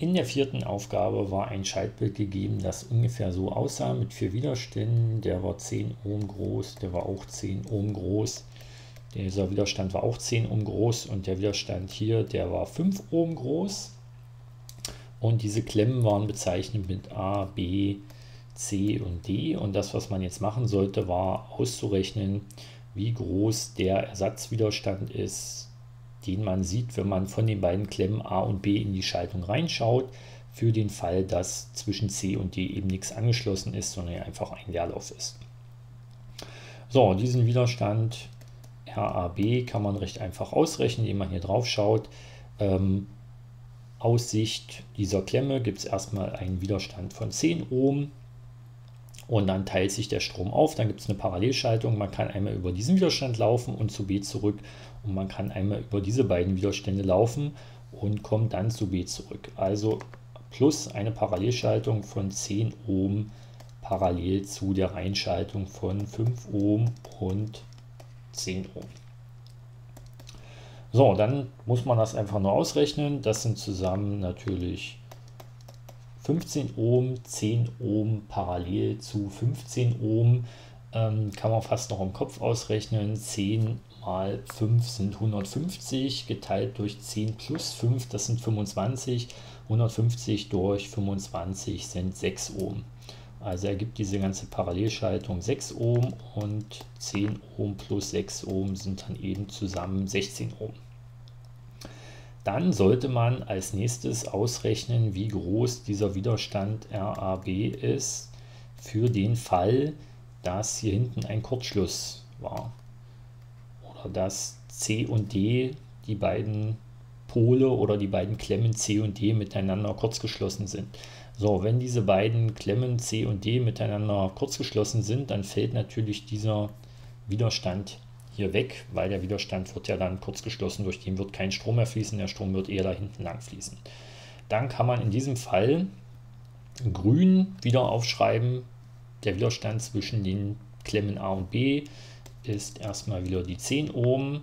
In der vierten Aufgabe war ein Schaltbild gegeben, das ungefähr so aussah mit vier Widerständen. Der war 10 Ohm groß, der war auch 10 Ohm groß. Dieser Widerstand war auch 10 Ohm groß und der Widerstand hier, der war 5 Ohm groß. Und diese Klemmen waren bezeichnet mit A, B, C und D. Und das, was man jetzt machen sollte, war auszurechnen, wie groß der Ersatzwiderstand ist, den man sieht, wenn man von den beiden Klemmen A und B in die Schaltung reinschaut, für den Fall, dass zwischen C und D eben nichts angeschlossen ist, sondern einfach ein Leerlauf ist. So, diesen Widerstand RAB kann man recht einfach ausrechnen, indem man hier drauf schaut. Ähm, aus Sicht dieser Klemme gibt es erstmal einen Widerstand von 10 Ohm und dann teilt sich der Strom auf. Dann gibt es eine Parallelschaltung. Man kann einmal über diesen Widerstand laufen und zu B zurück und man kann einmal über diese beiden Widerstände laufen und kommt dann zu B zurück. Also plus eine Parallelschaltung von 10 Ohm parallel zu der Reinschaltung von 5 Ohm und 10 Ohm. So, dann muss man das einfach nur ausrechnen. Das sind zusammen natürlich 15 Ohm, 10 Ohm parallel zu 15 Ohm. Ähm, kann man fast noch im Kopf ausrechnen. 10 mal 5 sind 150, geteilt durch 10 plus 5, das sind 25. 150 durch 25 sind 6 Ohm. Also ergibt diese ganze Parallelschaltung 6 Ohm und 10 Ohm plus 6 Ohm sind dann eben zusammen 16 Ohm. Dann sollte man als nächstes ausrechnen, wie groß dieser Widerstand RAB ist für den Fall, dass hier hinten ein Kurzschluss war. Oder dass C und D, die beiden Pole oder die beiden Klemmen C und D miteinander kurzgeschlossen sind. So, wenn diese beiden Klemmen C und D miteinander kurzgeschlossen sind, dann fällt natürlich dieser Widerstand hier weg, weil der Widerstand wird ja dann kurzgeschlossen, durch den wird kein Strom mehr fließen, der Strom wird eher da hinten lang fließen. Dann kann man in diesem Fall grün wieder aufschreiben, der Widerstand zwischen den Klemmen A und B ist erstmal wieder die 10 Ohm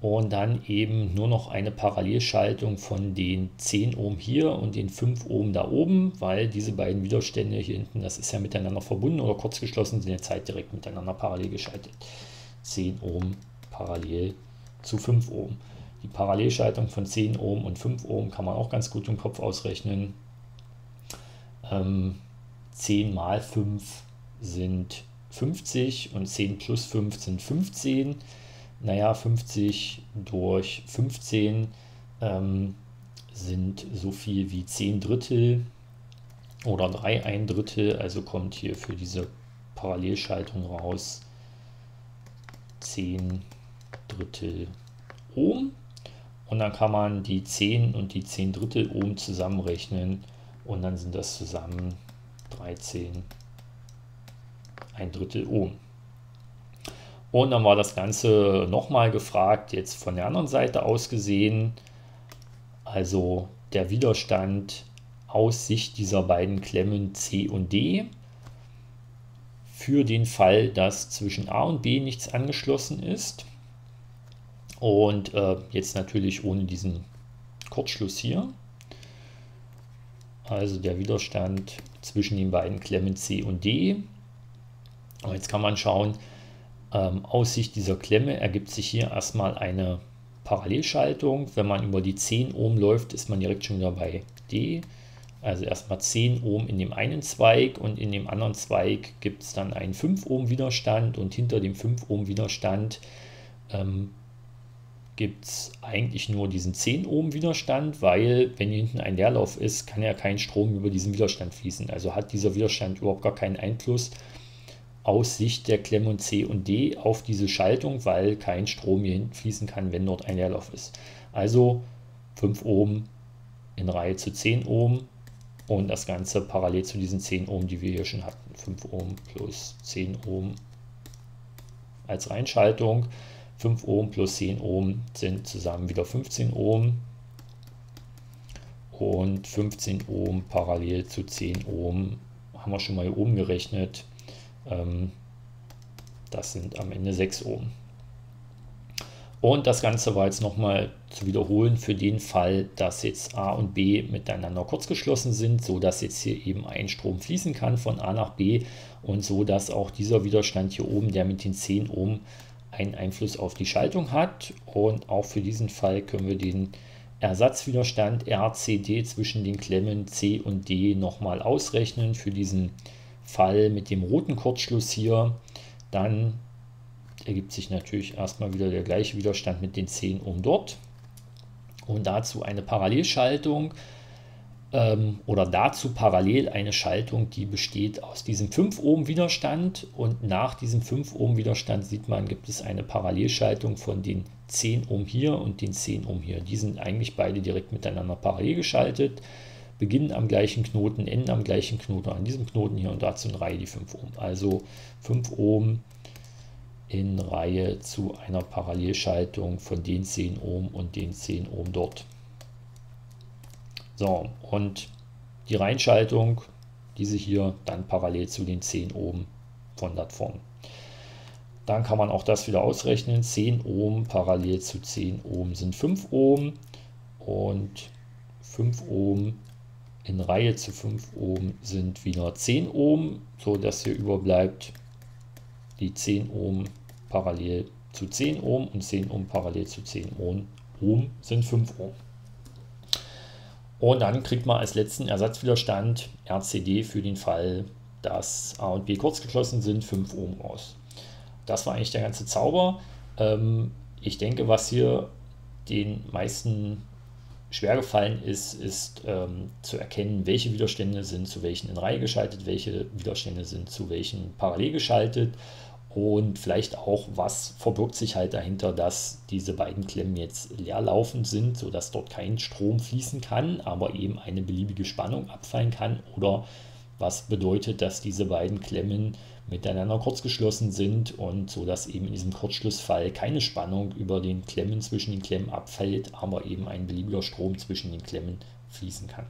und dann eben nur noch eine Parallelschaltung von den 10 Ohm hier und den 5 Ohm da oben, weil diese beiden Widerstände hier hinten, das ist ja miteinander verbunden oder kurz geschlossen, sind jetzt halt direkt miteinander parallel geschaltet. 10 Ohm parallel zu 5 Ohm. Die Parallelschaltung von 10 Ohm und 5 Ohm kann man auch ganz gut im Kopf ausrechnen. Ähm, 10 mal 5 sind 50 und 10 plus 5 sind 15 naja, 50 durch 15 ähm, sind so viel wie 10 Drittel oder 3 ein Drittel, also kommt hier für diese Parallelschaltung raus 10 Drittel Ohm. Und dann kann man die 10 und die 10 Drittel Ohm zusammenrechnen und dann sind das zusammen 13 ein Drittel Ohm. Und dann war das Ganze nochmal gefragt, jetzt von der anderen Seite aus gesehen. Also der Widerstand aus Sicht dieser beiden Klemmen C und D für den Fall, dass zwischen A und B nichts angeschlossen ist. Und äh, jetzt natürlich ohne diesen Kurzschluss hier. Also der Widerstand zwischen den beiden Klemmen C und D. Und jetzt kann man schauen, ähm, aus Sicht dieser Klemme ergibt sich hier erstmal eine Parallelschaltung. Wenn man über die 10 Ohm läuft, ist man direkt schon wieder bei D. Also erstmal 10 Ohm in dem einen Zweig und in dem anderen Zweig gibt es dann einen 5 Ohm Widerstand und hinter dem 5 Ohm Widerstand ähm, gibt es eigentlich nur diesen 10 Ohm Widerstand, weil wenn hier hinten ein Leerlauf ist, kann ja kein Strom über diesen Widerstand fließen. Also hat dieser Widerstand überhaupt gar keinen Einfluss aus Sicht der Klemmen C und D auf diese Schaltung, weil kein Strom hier fließen kann, wenn dort ein Leerlauf ist. Also 5 Ohm in Reihe zu 10 Ohm und das Ganze parallel zu diesen 10 Ohm, die wir hier schon hatten. 5 Ohm plus 10 Ohm als Reinschaltung. 5 Ohm plus 10 Ohm sind zusammen wieder 15 Ohm und 15 Ohm parallel zu 10 Ohm haben wir schon mal hier oben gerechnet ähm, das sind am Ende 6 Ohm. Und das Ganze war jetzt nochmal zu wiederholen für den Fall, dass jetzt A und B miteinander kurzgeschlossen sind, so dass jetzt hier eben ein Strom fließen kann von A nach B und so dass auch dieser Widerstand hier oben, der mit den 10 Ohm einen Einfluss auf die Schaltung hat. Und auch für diesen Fall können wir den Ersatzwiderstand RCD zwischen den Klemmen C und D nochmal ausrechnen für diesen Fall mit dem roten Kurzschluss hier. Dann ergibt sich natürlich erstmal wieder der gleiche Widerstand mit den 10 Ohm dort. Und dazu eine Parallelschaltung ähm, oder dazu parallel eine Schaltung, die besteht aus diesem 5 Ohm Widerstand. Und nach diesem 5 Ohm Widerstand sieht man, gibt es eine Parallelschaltung von den 10 Ohm hier und den 10 Ohm hier. Die sind eigentlich beide direkt miteinander parallel geschaltet beginnen am gleichen Knoten, enden am gleichen Knoten, an diesem Knoten hier und dazu in Reihe die 5 Ohm. Also 5 Ohm in Reihe zu einer Parallelschaltung von den 10 Ohm und den 10 Ohm dort. So, und die Reinschaltung, diese hier, dann parallel zu den 10 Ohm von dort vorn. Dann kann man auch das wieder ausrechnen. 10 Ohm parallel zu 10 Ohm sind 5 Ohm und 5 Ohm in Reihe zu 5 Ohm sind wieder 10 Ohm, so dass hier überbleibt die 10 Ohm parallel zu 10 Ohm und 10 Ohm parallel zu 10 Ohm, Ohm sind 5 Ohm. Und dann kriegt man als letzten Ersatzwiderstand RCD für den Fall, dass A und B kurzgeschlossen sind, 5 Ohm raus. Das war eigentlich der ganze Zauber. Ähm, ich denke, was hier den meisten schwer gefallen ist, ist ähm, zu erkennen, welche Widerstände sind zu welchen in Reihe geschaltet, welche Widerstände sind zu welchen parallel geschaltet und vielleicht auch, was verbirgt sich halt dahinter, dass diese beiden Klemmen jetzt leerlaufend sind, sodass dort kein Strom fließen kann, aber eben eine beliebige Spannung abfallen kann oder was bedeutet, dass diese beiden Klemmen miteinander kurzgeschlossen sind und so dass eben in diesem Kurzschlussfall keine Spannung über den Klemmen zwischen den Klemmen abfällt, aber eben ein beliebiger Strom zwischen den Klemmen fließen kann.